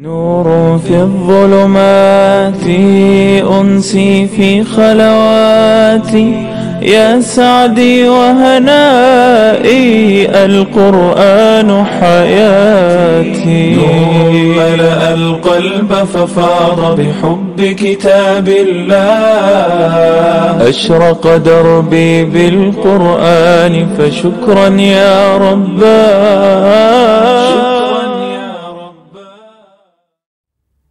نور في الظلمات أنسي في خلواتي يا سعدي وهنائي القرآن حياتي. نور ملأ القلب ففاض بحب كتاب الله. أشرق دربي بالقرآن فشكرا يا رباه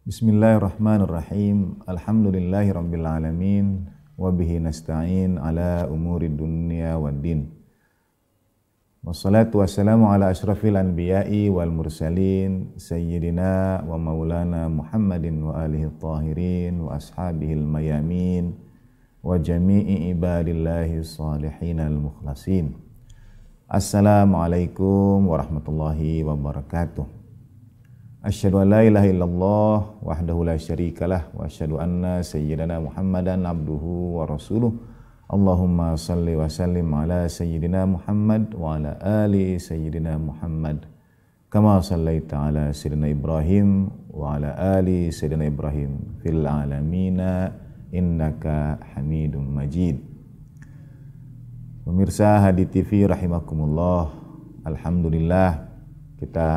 Bismillahirrahmanirrahim. Alhamdulillahirabbil alamin wa bihi nasta'in ala umuri dunya waddin. Wassalatu wassalamu ala asyrafil anbiya'i wal mursalin sayyidina wa maulana Muhammadin wa alihi tahirin wa ashabihil mayamin wa jami'i ibadillahi salihin al mukhlasin. Assalamualaikum warahmatullahi wabarakatuh. Asyhadu an la ilaha illallah wahdahu la syarikalah wa asyhadu anna sayyidana Muhammadan abduhu wa rasuluh. Allahumma salli wa sallim ala sayyidina Muhammad wa ala ali sayyidina Muhammad. Kama sallaita ala sayyidina Ibrahim wa ala ali sayyidina Ibrahim fil alamina innaka Hamidum Majid. Pemirsa Hadi TV rahimakumullah. Alhamdulillah kita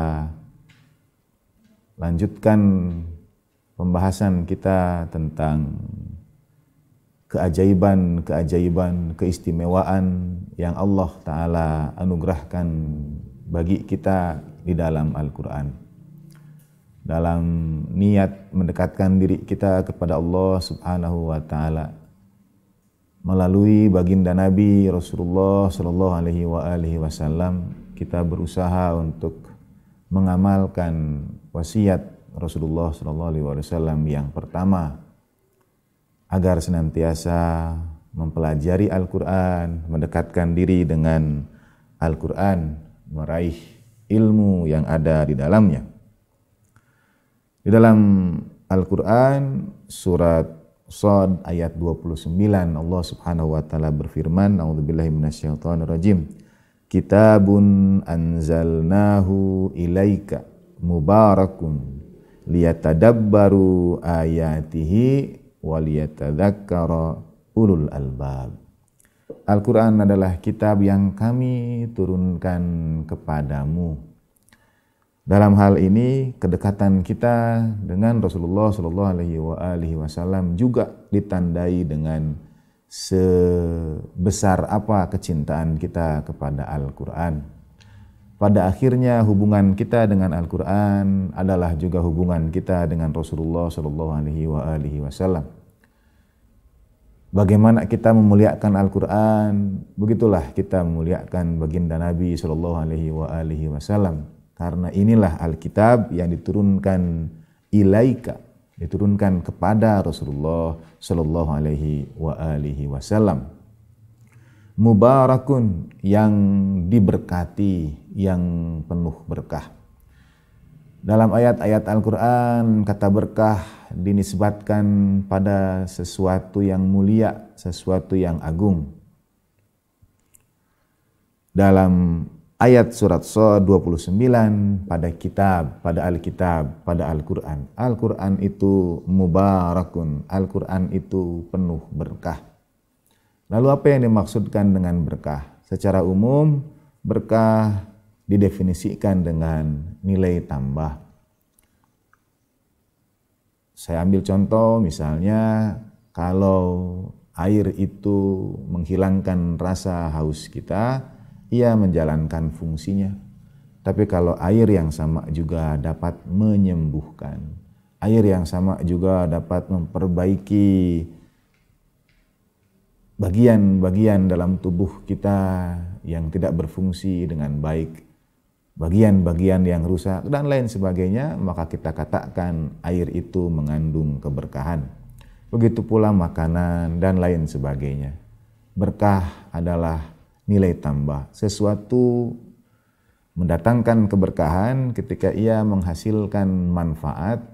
lanjutkan pembahasan kita tentang keajaiban-keajaiban, keistimewaan yang Allah Ta'ala anugerahkan bagi kita di dalam Al-Quran. Dalam niat mendekatkan diri kita kepada Allah Subhanahu wa Ta'ala melalui baginda Nabi Rasulullah Sallallahu Alaihi Wasallam kita berusaha untuk mengamalkan wasiat Rasulullah Sallallahu Alaihi Wasallam yang pertama agar senantiasa mempelajari Al-Quran, mendekatkan diri dengan Al-Quran, meraih ilmu yang ada di dalamnya. Di dalam Al-Quran surat Sod ayat 29 Allah Subhanahu wa taala berfirman, A'udzubillahi minasyaitonirrajim. Kitabun anzalnahu ilaika mubarakun liyatadabbaru ayatihi waliyatadzakkara ulul albab. Al-Quran adalah kitab yang kami turunkan kepadamu. Dalam hal ini kedekatan kita dengan Rasulullah Shallallahu Alaihi Wasallam juga ditandai dengan sebesar apa kecintaan kita kepada Al-Quran. Pada akhirnya hubungan kita dengan Al-Quran adalah juga hubungan kita dengan Rasulullah Shallallahu Alaihi Wasallam. Bagaimana kita memuliakan Al-Quran, begitulah kita memuliakan baginda Nabi Shallallahu Alaihi Wasallam. Karena inilah Alkitab yang diturunkan ilaika, diturunkan kepada Rasulullah Shallallahu Alaihi Wasallam. Mubarakun yang diberkati, yang penuh berkah. Dalam ayat-ayat Al-Quran, kata berkah dinisbatkan pada sesuatu yang mulia, sesuatu yang agung. Dalam ayat surat So 29 pada kitab, pada Alkitab, pada Al-Quran. Al-Quran itu mubarakun, Al-Quran itu penuh berkah. Lalu apa yang dimaksudkan dengan berkah? Secara umum, berkah didefinisikan dengan nilai tambah. Saya ambil contoh misalnya kalau air itu menghilangkan rasa haus kita, ia menjalankan fungsinya. Tapi kalau air yang sama juga dapat menyembuhkan, air yang sama juga dapat memperbaiki bagian-bagian dalam tubuh kita yang tidak berfungsi dengan baik, bagian-bagian yang rusak dan lain sebagainya, maka kita katakan air itu mengandung keberkahan. Begitu pula makanan dan lain sebagainya. Berkah adalah nilai tambah, sesuatu mendatangkan keberkahan ketika ia menghasilkan manfaat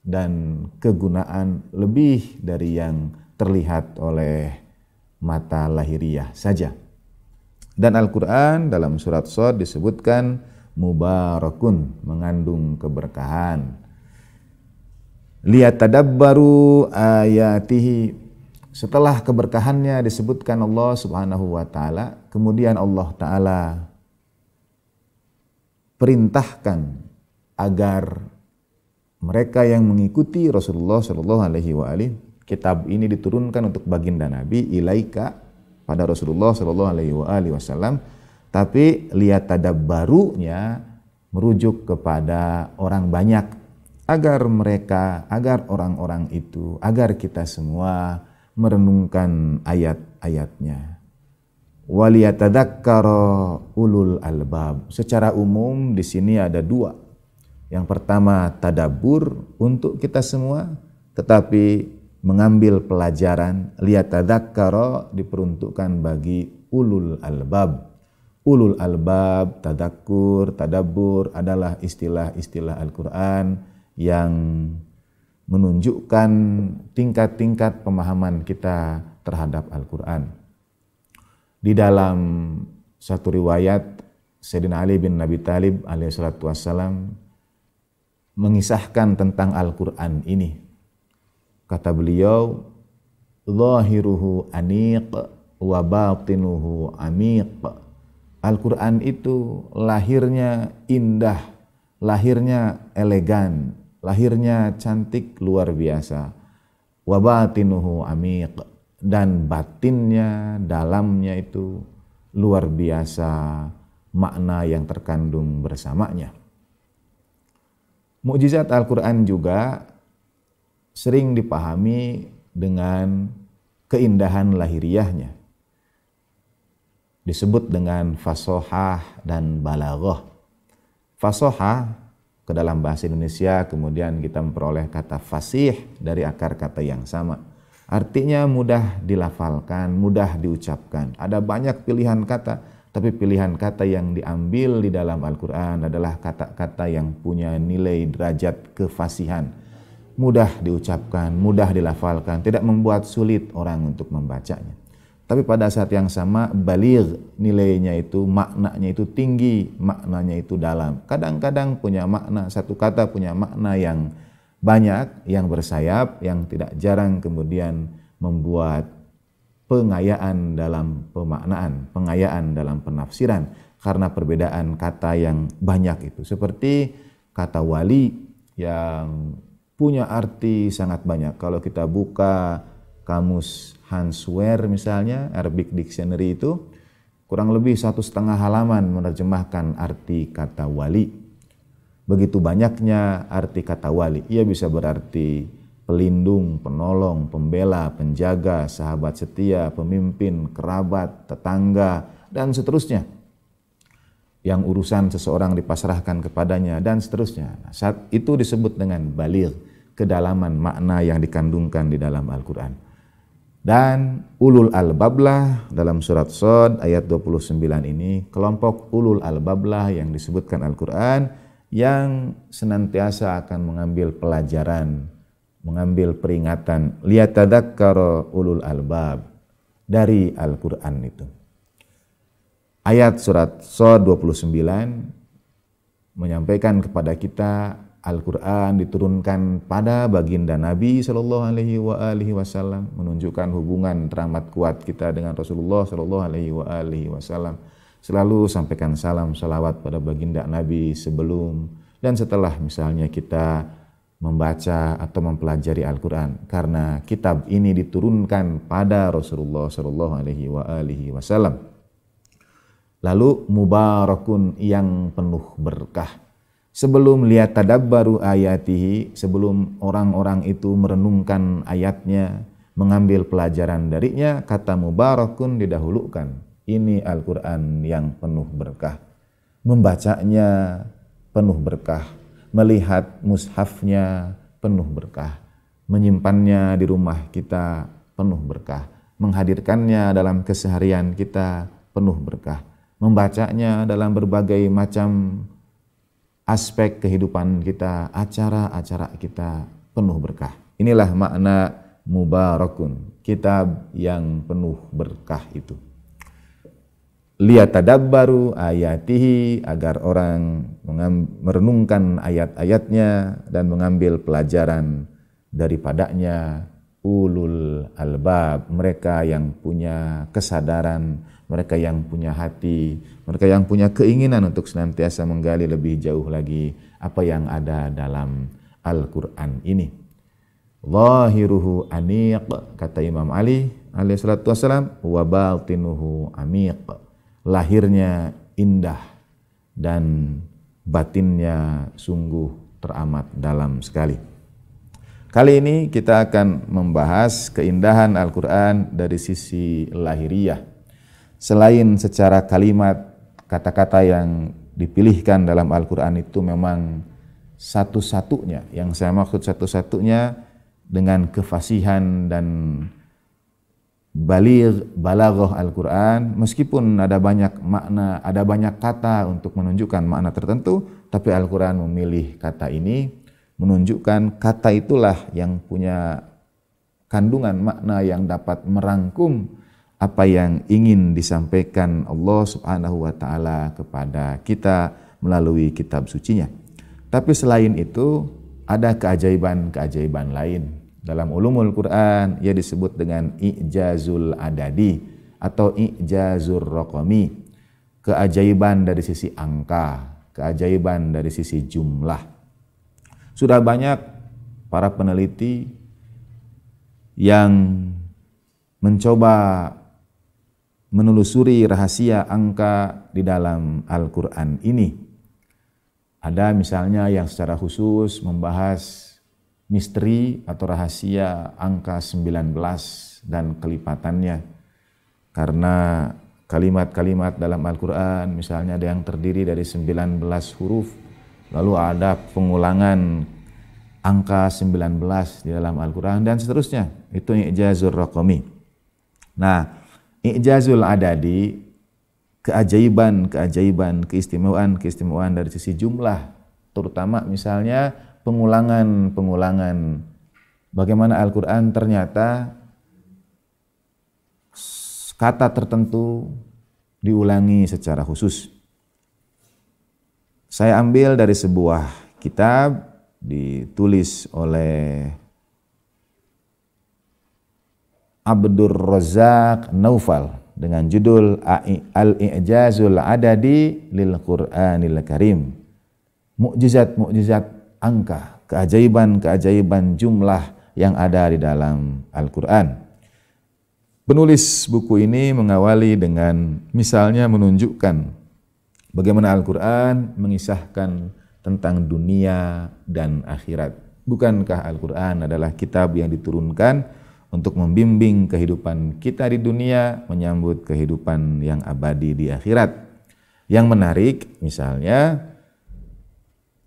dan kegunaan lebih dari yang terlihat oleh mata lahiriah saja. Dan Al-Quran dalam surat Sod disebutkan mubarakun, mengandung keberkahan. lihat tadabbaru ayatihi setelah keberkahannya disebutkan Allah Subhanahu wa taala kemudian Allah taala perintahkan agar mereka yang mengikuti Rasulullah Shallallahu Alaihi Wasallam kitab ini diturunkan untuk baginda Nabi ilaika pada Rasulullah Shallallahu Alaihi Wasallam. Tapi lihat barunya merujuk kepada orang banyak. Agar mereka agar orang-orang itu agar kita semua merenungkan ayat-ayatnya waliyatadzakkara ulul albab. Secara umum di sini ada dua. Yang pertama tadabur untuk kita semua, tetapi mengambil pelajaran liyatadzakkara diperuntukkan bagi ulul albab. Ulul albab, tadakur, tadabur adalah istilah-istilah Al-Quran yang menunjukkan tingkat-tingkat pemahaman kita terhadap Al-Quran. Di dalam satu riwayat Sayyidina Ali bin Nabi Talib alaihissalatu wassalam mengisahkan tentang Al-Quran ini. Kata beliau, Zahiruhu aniq wa batinuhu amiq. Al-Quran itu lahirnya indah, lahirnya elegan, lahirnya cantik luar biasa. Wa batinuhu amiq dan batinnya, dalamnya itu luar biasa makna yang terkandung bersamanya. Mukjizat Al-Quran juga sering dipahami dengan keindahan lahiriahnya. Disebut dengan fasohah dan balaghah. Fasohah ke dalam bahasa Indonesia kemudian kita memperoleh kata fasih dari akar kata yang sama Artinya mudah dilafalkan, mudah diucapkan. Ada banyak pilihan kata, tapi pilihan kata yang diambil di dalam Al-Quran adalah kata-kata yang punya nilai derajat kefasihan. Mudah diucapkan, mudah dilafalkan, tidak membuat sulit orang untuk membacanya. Tapi pada saat yang sama balir nilainya itu maknanya itu tinggi, maknanya itu dalam. Kadang-kadang punya makna satu kata punya makna yang banyak yang bersayap yang tidak jarang kemudian membuat pengayaan dalam pemaknaan, pengayaan dalam penafsiran karena perbedaan kata yang banyak itu. Seperti kata wali yang punya arti sangat banyak. Kalau kita buka kamus Hans Wehr misalnya, Arabic Dictionary itu kurang lebih satu setengah halaman menerjemahkan arti kata wali Begitu banyaknya arti kata wali. Ia bisa berarti pelindung, penolong, pembela, penjaga, sahabat setia, pemimpin, kerabat, tetangga, dan seterusnya. Yang urusan seseorang dipasrahkan kepadanya dan seterusnya. Nah, saat itu disebut dengan balir, kedalaman makna yang dikandungkan di dalam Al-Quran. Dan ulul albablah dalam surat Sod ayat 29 ini, kelompok ulul albablah yang disebutkan Al-Quran, yang senantiasa akan mengambil pelajaran, mengambil peringatan, liyatadzakkara ulul albab dari Al-Qur'an itu. Ayat surat Sod 29 menyampaikan kepada kita Al-Quran diturunkan pada baginda Nabi Shallallahu Alaihi Wasallam menunjukkan hubungan teramat kuat kita dengan Rasulullah Shallallahu Alaihi Wasallam selalu sampaikan salam salawat pada baginda Nabi sebelum dan setelah misalnya kita membaca atau mempelajari Al-Quran karena kitab ini diturunkan pada Rasulullah Shallallahu Alaihi Wasallam. Lalu mubarakun yang penuh berkah. Sebelum lihat tadabbaru ayatihi, sebelum orang-orang itu merenungkan ayatnya, mengambil pelajaran darinya, kata mubarakun didahulukan ini Al-Quran yang penuh berkah. Membacanya penuh berkah. Melihat mushafnya penuh berkah. Menyimpannya di rumah kita penuh berkah. Menghadirkannya dalam keseharian kita penuh berkah. Membacanya dalam berbagai macam aspek kehidupan kita, acara-acara kita penuh berkah. Inilah makna mubarakun, kitab yang penuh berkah itu liyatadabbaru ayatihi agar orang merenungkan ayat-ayatnya dan mengambil pelajaran daripadanya ulul albab, mereka yang punya kesadaran, mereka yang punya hati, mereka yang punya keinginan untuk senantiasa menggali lebih jauh lagi apa yang ada dalam Al-Quran ini. Zahiruhu aniq, kata Imam Ali alaihi salatu wassalam, wa batinuhu amiq. Lahirnya indah dan batinnya sungguh teramat dalam sekali. Kali ini kita akan membahas keindahan Al-Quran dari sisi lahiriah. Selain secara kalimat, kata-kata yang dipilihkan dalam Al-Quran itu memang satu-satunya. Yang saya maksud satu-satunya dengan kefasihan dan balir balaghah Al-Quran meskipun ada banyak makna, ada banyak kata untuk menunjukkan makna tertentu, tapi Al-Quran memilih kata ini menunjukkan kata itulah yang punya kandungan makna yang dapat merangkum apa yang ingin disampaikan Allah Subhanahu wa taala kepada kita melalui kitab sucinya. Tapi selain itu ada keajaiban-keajaiban lain. Dalam ulumul Quran ia disebut dengan ijazul adadi atau ijazur raqami. Keajaiban dari sisi angka, keajaiban dari sisi jumlah. Sudah banyak para peneliti yang mencoba menelusuri rahasia angka di dalam Al-Quran ini. Ada misalnya yang secara khusus membahas misteri atau rahasia angka 19 dan kelipatannya. Karena kalimat-kalimat dalam Al-Quran misalnya ada yang terdiri dari 19 huruf lalu ada pengulangan angka 19 di dalam Al-Quran dan seterusnya. Itu i'jazul raqami. Nah, i'jazul adadi, keajaiban-keajaiban, keistimewaan-keistimewaan dari sisi jumlah, terutama misalnya pengulangan-pengulangan bagaimana Al-Quran ternyata kata tertentu diulangi secara khusus. Saya ambil dari sebuah kitab ditulis oleh Abdur Razak Naufal dengan judul Al-I'jazul Adadi lil Qur'anil Karim. Mukjizat-mukjizat angka, keajaiban-keajaiban jumlah yang ada di dalam Al-Qur'an. Penulis buku ini mengawali dengan misalnya menunjukkan Bagaimana Al-Quran mengisahkan tentang dunia dan akhirat. Bukankah Al-Quran adalah kitab yang diturunkan untuk membimbing kehidupan kita di dunia, menyambut kehidupan yang abadi di akhirat. Yang menarik misalnya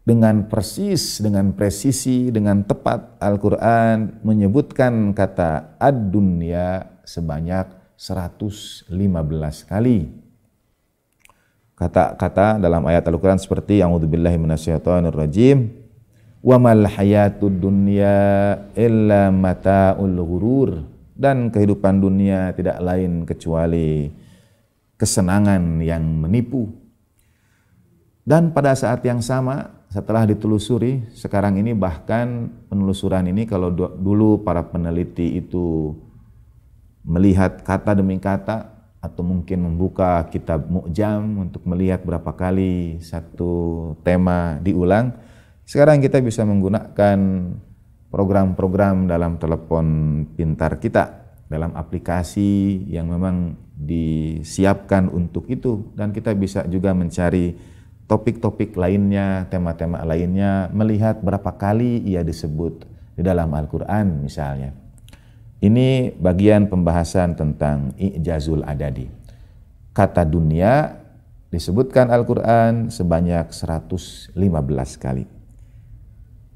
dengan persis, dengan presisi, dengan tepat Al-Quran menyebutkan kata ad-dunya sebanyak 115 kali kata-kata dalam ayat Al-Quran seperti rajim wa mal hayatud dunya illa mata'ul ghurur dan kehidupan dunia tidak lain kecuali kesenangan yang menipu dan pada saat yang sama setelah ditelusuri sekarang ini bahkan penelusuran ini kalau dulu para peneliti itu melihat kata demi kata atau mungkin membuka kitab Mu'jam untuk melihat berapa kali satu tema diulang. Sekarang kita bisa menggunakan program-program dalam telepon pintar kita, dalam aplikasi yang memang disiapkan untuk itu dan kita bisa juga mencari topik-topik lainnya, tema-tema lainnya, melihat berapa kali ia disebut di dalam Al-Quran misalnya. Ini bagian pembahasan tentang i'jazul adadi. Kata dunia disebutkan Al-Quran sebanyak 115 kali.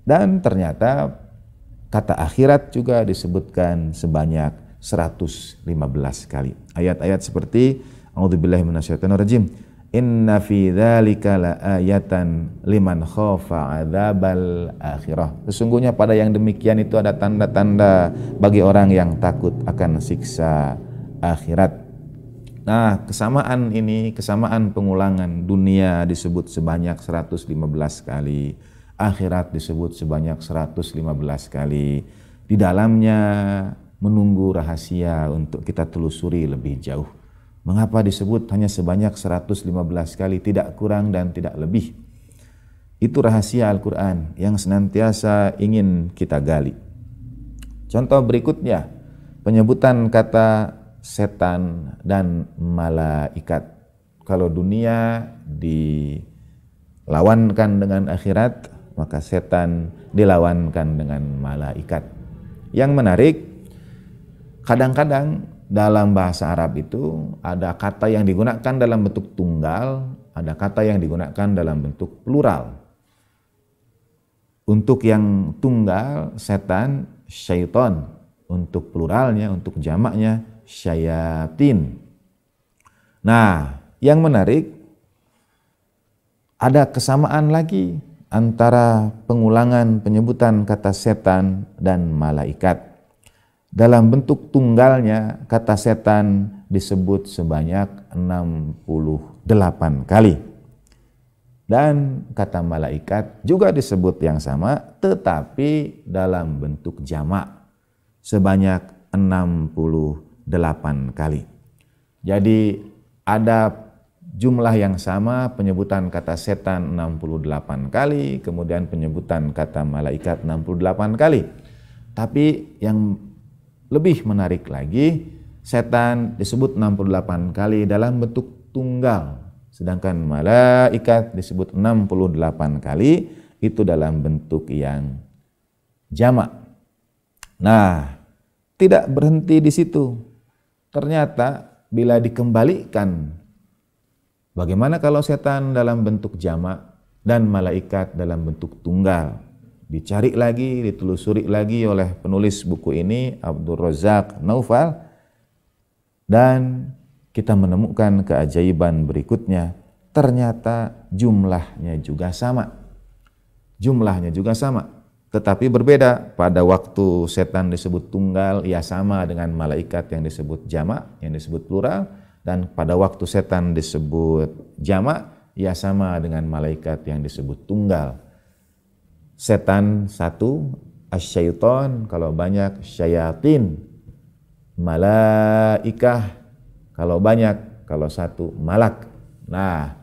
Dan ternyata kata akhirat juga disebutkan sebanyak 115 kali. Ayat-ayat seperti A'udzubillahi minasyaitonirrajim. Inna fi dzalika laayatan liman khafa adzabal akhirah. Sesungguhnya pada yang demikian itu ada tanda-tanda bagi orang yang takut akan siksa akhirat. Nah, kesamaan ini, kesamaan pengulangan dunia disebut sebanyak 115 kali. Akhirat disebut sebanyak 115 kali. Di dalamnya menunggu rahasia untuk kita telusuri lebih jauh. Mengapa disebut hanya sebanyak 115 kali, tidak kurang dan tidak lebih? Itu rahasia Al-Quran yang senantiasa ingin kita gali. Contoh berikutnya, penyebutan kata setan dan malaikat. Kalau dunia dilawankan dengan akhirat, maka setan dilawankan dengan malaikat. Yang menarik, kadang-kadang dalam bahasa Arab itu ada kata yang digunakan dalam bentuk tunggal, ada kata yang digunakan dalam bentuk plural. Untuk yang tunggal, setan, syaiton. Untuk pluralnya, untuk jamaknya, syayatin. Nah, yang menarik, ada kesamaan lagi antara pengulangan penyebutan kata setan dan malaikat. Dalam bentuk tunggalnya, kata setan disebut sebanyak 68 kali. Dan kata malaikat juga disebut yang sama, tetapi dalam bentuk jamak sebanyak 68 kali. Jadi ada jumlah yang sama penyebutan kata setan 68 kali, kemudian penyebutan kata malaikat 68 kali. Tapi yang lebih menarik lagi, setan disebut 68 kali dalam bentuk tunggal. Sedangkan malaikat disebut 68 kali itu dalam bentuk yang jamak. Nah, tidak berhenti di situ. Ternyata bila dikembalikan, bagaimana kalau setan dalam bentuk jamak dan malaikat dalam bentuk tunggal? dicari lagi, ditelusuri lagi oleh penulis buku ini Abdul Razak Naufal. Dan kita menemukan keajaiban berikutnya. Ternyata jumlahnya juga sama. Jumlahnya juga sama tetapi berbeda. Pada waktu setan disebut tunggal ia sama dengan malaikat yang disebut jamak yang disebut plural dan pada waktu setan disebut jamak ia sama dengan malaikat yang disebut tunggal. Setan satu, asyaiton kalau banyak syayatin, malaikah kalau banyak, kalau satu malak. Nah,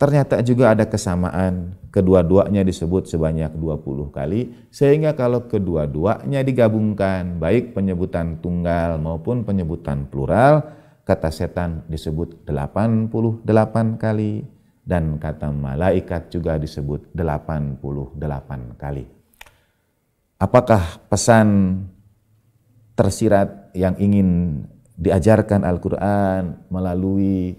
ternyata juga ada kesamaan. Kedua-duanya disebut sebanyak 20 kali sehingga kalau kedua-duanya digabungkan baik penyebutan tunggal maupun penyebutan plural kata setan disebut 88 kali dan kata malaikat juga disebut 88 kali. Apakah pesan tersirat yang ingin diajarkan Al-Quran melalui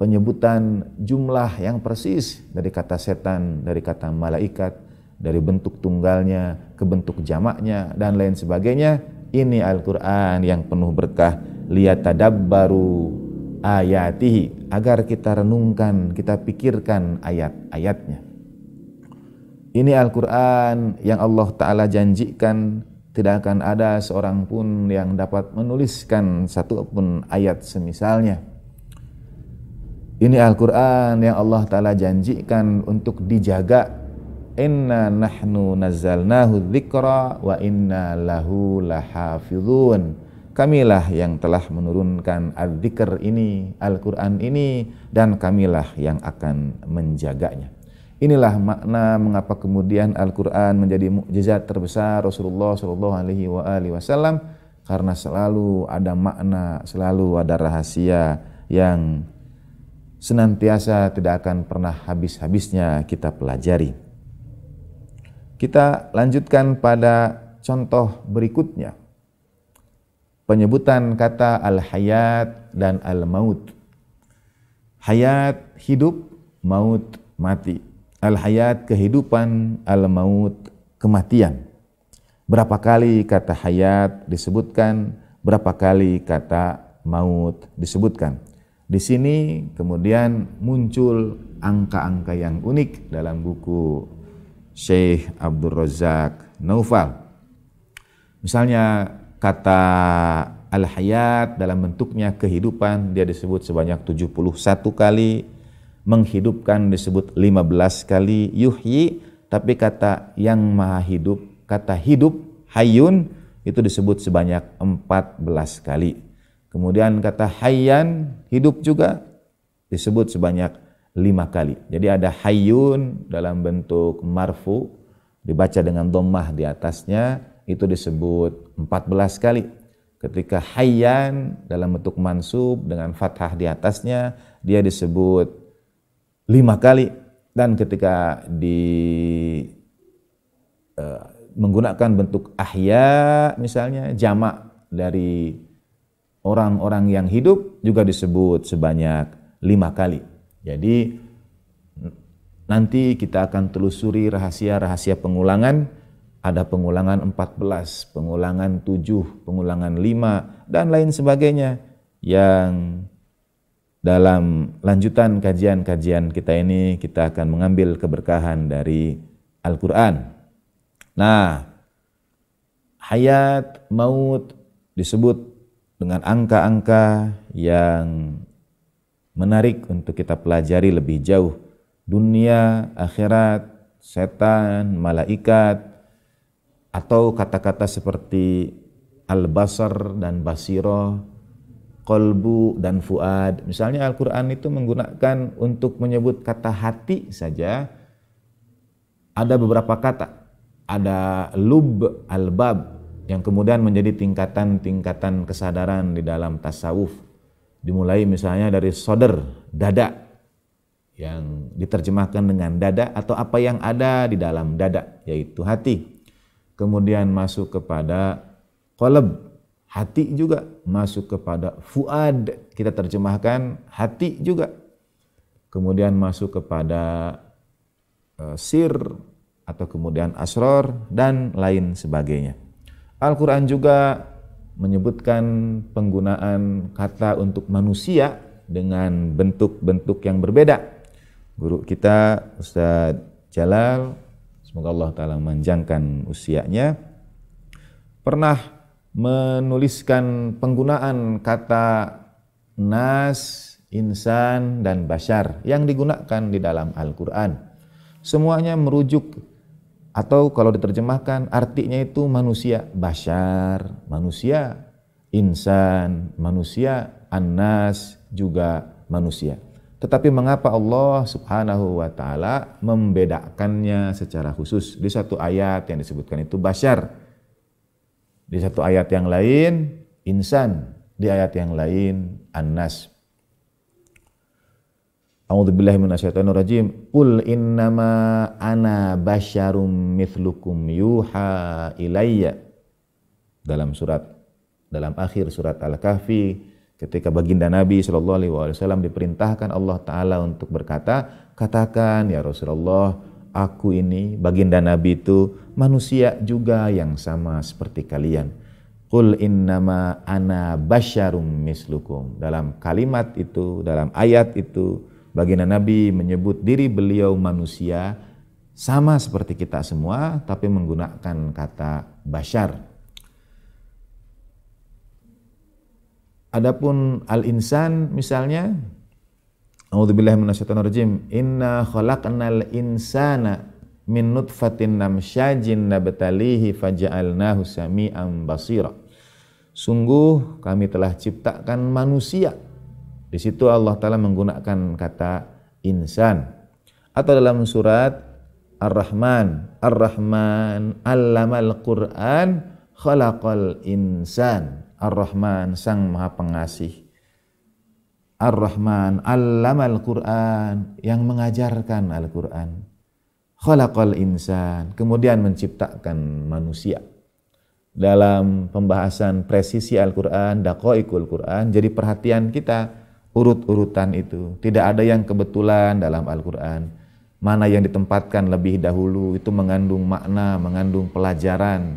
penyebutan jumlah yang persis dari kata setan, dari kata malaikat, dari bentuk tunggalnya ke bentuk jamaknya dan lain sebagainya. Ini Al-Quran yang penuh berkah. Lihat baru ayatihi agar kita renungkan, kita pikirkan ayat-ayatnya. Ini Al-Quran yang Allah Ta'ala janjikan tidak akan ada seorang pun yang dapat menuliskan satu pun ayat semisalnya. Ini Al-Quran yang Allah Ta'ala janjikan untuk dijaga. Inna nahnu nazzalnahu dzikra wa inna lahu lahafidhun kamilah yang telah menurunkan al-dzikr ini, Al-Quran ini, dan kamilah yang akan menjaganya. Inilah makna mengapa kemudian Al-Quran menjadi mukjizat terbesar Rasulullah Shallallahu Alaihi Wasallam karena selalu ada makna, selalu ada rahasia yang senantiasa tidak akan pernah habis-habisnya kita pelajari. Kita lanjutkan pada contoh berikutnya penyebutan kata al-hayat dan al-maut. Hayat hidup, maut mati. Al-hayat kehidupan, al-maut kematian. Berapa kali kata hayat disebutkan, berapa kali kata maut disebutkan. Di sini kemudian muncul angka-angka yang unik dalam buku Syekh Abdul Razak Naufal. Misalnya kata al-hayat dalam bentuknya kehidupan dia disebut sebanyak 71 kali menghidupkan disebut 15 kali yuhyi Tapi kata yang maha hidup, kata hidup, hayun, itu disebut sebanyak 14 kali. Kemudian kata hayyan, hidup juga disebut sebanyak lima kali. Jadi ada hayun dalam bentuk marfu, dibaca dengan dhammah di atasnya, itu disebut 14 kali. Ketika hayyan dalam bentuk mansub dengan fathah di atasnya, dia disebut lima kali. Dan ketika di uh, menggunakan bentuk ahya misalnya, jamak dari orang-orang yang hidup juga disebut sebanyak lima kali. Jadi nanti kita akan telusuri rahasia-rahasia pengulangan. Ada pengulangan 14, pengulangan 7, pengulangan 5, dan lain sebagainya yang dalam lanjutan kajian-kajian kita ini kita akan mengambil keberkahan dari Al-Quran. Nah, hayat, maut disebut dengan angka-angka yang menarik untuk kita pelajari lebih jauh. Dunia, akhirat, setan, malaikat, atau kata-kata seperti al-basar dan basiro, kolbu dan fuad. Misalnya Al-Quran itu menggunakan untuk menyebut kata hati saja, ada beberapa kata. Ada lub, al-bab, yang kemudian menjadi tingkatan-tingkatan kesadaran di dalam tasawuf dimulai misalnya dari soder dada yang diterjemahkan dengan dada atau apa yang ada di dalam dada yaitu hati kemudian masuk kepada kolab hati juga masuk kepada fuad. Kita terjemahkan hati juga. Kemudian masuk kepada uh, sir atau kemudian asror dan lain sebagainya. Al-Quran juga menyebutkan penggunaan kata untuk manusia dengan bentuk-bentuk yang berbeda. Guru kita Ustaz Jalal, semoga Allah Ta'ala menjangkan usianya, pernah menuliskan penggunaan kata nas, insan, dan bashar yang digunakan di dalam Al-Quran. Semuanya merujuk atau kalau diterjemahkan artinya itu manusia bashar, manusia insan, manusia anas juga manusia. Tetapi mengapa Allah Subhanahu wa taala membedakannya secara khusus di satu ayat yang disebutkan itu bashar. Di satu ayat yang lain insan, di ayat yang lain anas. A'udzu billahi minasyaitonir rajim. Qul innama ana basyarum mithlukum yuha ilayya. Dalam surat dalam akhir surat Al-Kahfi ketika baginda Nabi wasallam diperintahkan Allah taala untuk berkata, "Katakan ya Rasulullah, aku ini baginda Nabi itu manusia juga yang sama seperti kalian." Qul innama ana basyarum mislukum. Dalam kalimat itu, dalam ayat itu Baginda Nabi menyebut diri beliau manusia sama seperti kita semua tapi menggunakan kata bashar. Adapun al-insan misalnya A'udzubillahi minasyaitonirrajim. Inna khalaqnal insana min nutfatin namsyajin nabtalihi faja'alnahu sami'an basira. Sungguh kami telah ciptakan manusia di situ Allah Ta'ala menggunakan kata insan. Atau dalam surat Ar-Rahman. Ar-Rahman allamal Qur'an khalaqal insan. Ar-Rahman sang maha pengasih. Ar-Rahman allamal Qur'an yang mengajarkan Al-Qur'an. Khalaqal insan, kemudian menciptakan manusia. Dalam pembahasan presisi Al-Qur'an, daqaiqul Qur'an, jadi perhatian kita urut-urutan itu. Tidak ada yang kebetulan dalam Al-Quran. Mana yang ditempatkan lebih dahulu itu mengandung makna, mengandung pelajaran,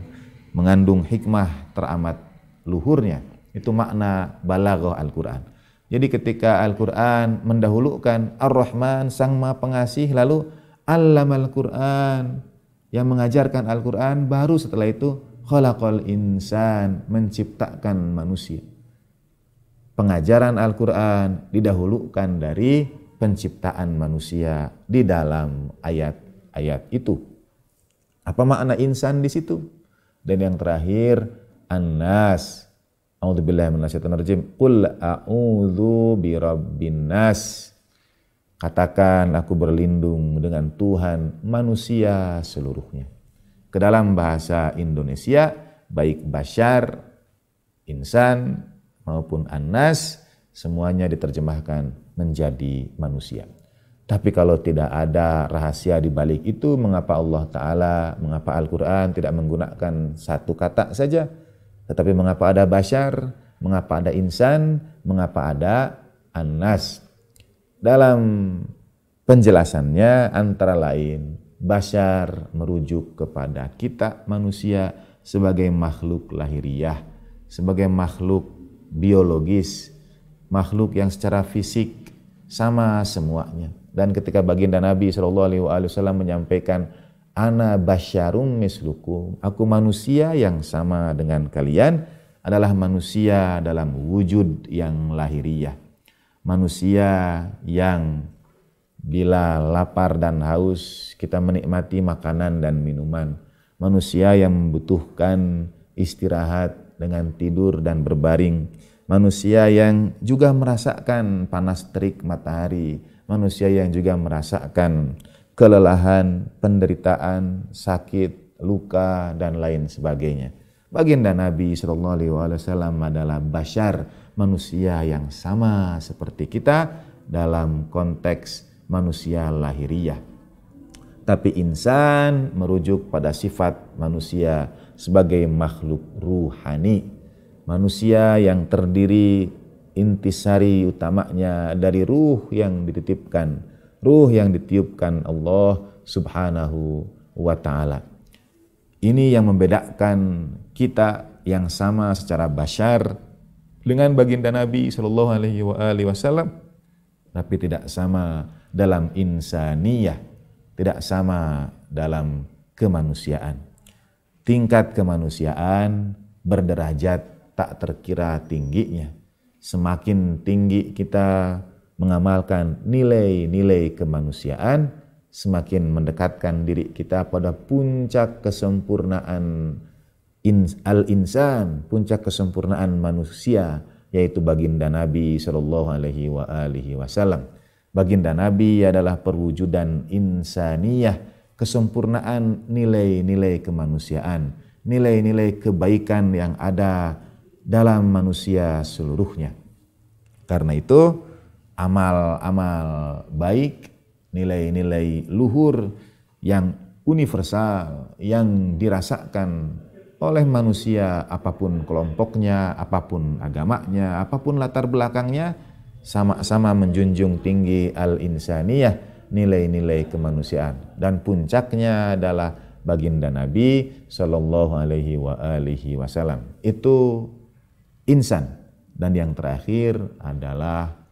mengandung hikmah teramat luhurnya. Itu makna balaghah Al-Quran. Jadi ketika Al-Quran mendahulukan Ar-Rahman, Sang Maha Pengasih, lalu Alam Al-Quran, yang mengajarkan Al-Quran, baru setelah itu Khalaqal Insan, menciptakan manusia pengajaran Al-Quran didahulukan dari penciptaan manusia di dalam ayat-ayat itu. Apa makna insan di situ? Dan yang terakhir, An-Nas. A'udzubillahi minasyaitonirrajim. Qul a'udzu birabbin nas. Katakan aku berlindung dengan Tuhan manusia seluruhnya. Ke dalam bahasa Indonesia, baik basyar, insan maupun anas, semuanya diterjemahkan menjadi manusia. Tapi kalau tidak ada rahasia di balik itu, mengapa Allah Ta'ala, mengapa Al-Quran tidak menggunakan satu kata saja, tetapi mengapa ada basyar, mengapa ada insan, mengapa ada anas. Dalam penjelasannya antara lain basyar merujuk kepada kita manusia sebagai makhluk lahiriah, sebagai makhluk biologis, makhluk yang secara fisik sama semuanya. Dan ketika baginda Nabi Wasallam menyampaikan ana basyarum mislukum, aku manusia yang sama dengan kalian adalah manusia dalam wujud yang lahiriah manusia yang bila lapar dan haus kita menikmati makanan dan minuman. Manusia yang membutuhkan istirahat dengan tidur dan berbaring. Manusia yang juga merasakan panas terik matahari. Manusia yang juga merasakan kelelahan, penderitaan, sakit, luka dan lain sebagainya. Baginda Nabi Wasallam adalah bashar manusia yang sama seperti kita dalam konteks manusia lahiriah. Tapi insan merujuk pada sifat manusia sebagai makhluk ruhani. Manusia yang terdiri intisari utamanya dari ruh yang dititipkan, ruh yang ditiupkan Allah Subhanahu wa taala. Ini yang membedakan kita yang sama secara basyar dengan baginda Nabi Shallallahu Alaihi Wasallam, tapi tidak sama dalam insaniyah, tidak sama dalam kemanusiaan. Tingkat kemanusiaan berderajat tak terkira tingginya. Semakin tinggi kita mengamalkan nilai-nilai kemanusiaan, semakin mendekatkan diri kita pada puncak kesempurnaan al-insan, puncak kesempurnaan manusia yaitu baginda Nabi Shallallahu alaihi wa alihi wasallam. Baginda Nabi adalah perwujudan insaniyah, kesempurnaan nilai-nilai kemanusiaan, nilai-nilai kebaikan yang ada dalam manusia seluruhnya. Karena itu, amal-amal baik, nilai-nilai luhur yang universal, yang dirasakan oleh manusia apa pun kelompoknya, apa pun agamanya, apa pun latar belakangnya, sama-sama menjunjung tinggi al-insaniyah, nilai-nilai kemanusiaan. Dan puncaknya adalah baginda Nabi Shallallahu Alaihi wa alihi Wasallam. Itu insan. Dan yang terakhir adalah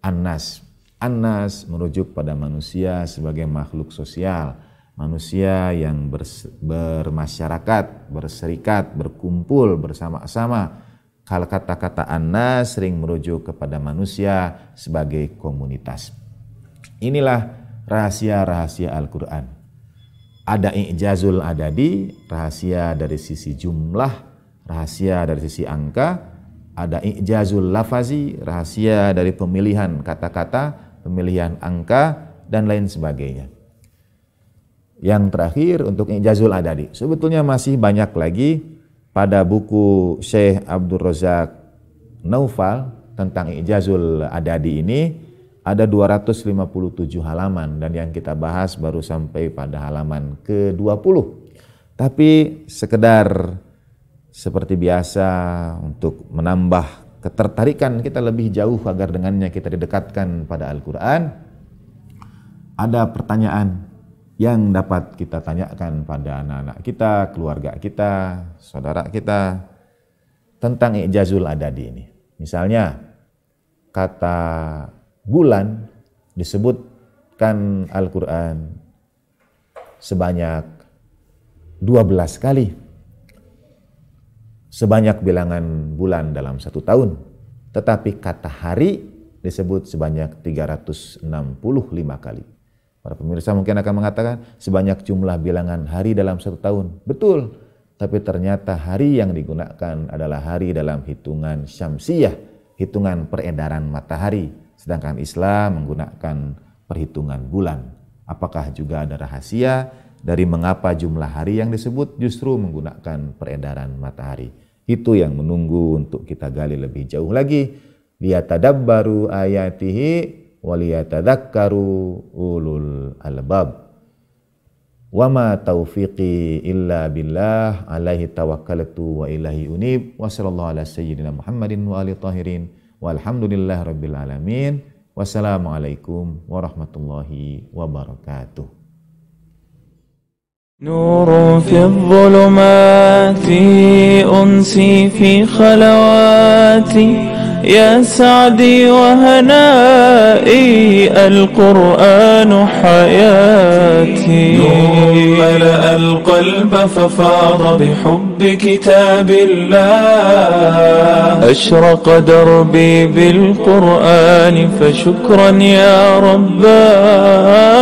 anas. Anas merujuk pada manusia sebagai makhluk sosial manusia yang bermasyarakat, berserikat, berkumpul bersama-sama. Kalau kata-kata anna sering merujuk kepada manusia sebagai komunitas. Inilah rahasia-rahasia Al-Quran. Ada i'jazul adadi, rahasia dari sisi jumlah, rahasia dari sisi angka, ada i'jazul lafazi, rahasia dari pemilihan kata-kata, pemilihan angka, dan lain sebagainya. Yang terakhir untuk Ijazul Adadi. Sebetulnya masih banyak lagi pada buku Syekh Abdul Razak Naufal tentang Ijazul Adadi ini ada 257 halaman dan yang kita bahas baru sampai pada halaman ke-20. Tapi sekedar seperti biasa untuk menambah ketertarikan kita lebih jauh agar dengannya kita didekatkan pada Al-Quran. Ada pertanyaan yang dapat kita tanyakan pada anak-anak kita, keluarga kita, saudara kita tentang ijazul adadi ini. Misalnya kata bulan disebutkan Al-Quran sebanyak 12 kali. Sebanyak bilangan bulan dalam satu tahun. Tetapi kata hari disebut sebanyak 365 kali. Para pemirsa mungkin akan mengatakan sebanyak jumlah bilangan hari dalam satu tahun. Betul, tapi ternyata hari yang digunakan adalah hari dalam hitungan syamsiyah, hitungan peredaran matahari. Sedangkan Islam menggunakan perhitungan bulan. Apakah juga ada rahasia dari mengapa jumlah hari yang disebut justru menggunakan peredaran matahari? Itu yang menunggu untuk kita gali lebih jauh lagi. Liyatadabbaru ayatihi waliyatadakkaru ulul albab. Wa ma taufiqi illa billah alaihi tawakkaltu wa ilahi unib wa sallallahu ala sayyidina Muhammadin wa ali tahirin walhamdulillah rabbil alamin wassalamualaikum warahmatullahi wabarakatuh نور في الظلمات أنسي في خلواتي يا سعدي وهنائي القرآن حياتي. نور ملأ القلب ففاض بحب كتاب الله. أشرق دربي بالقرآن فشكرا يا رباه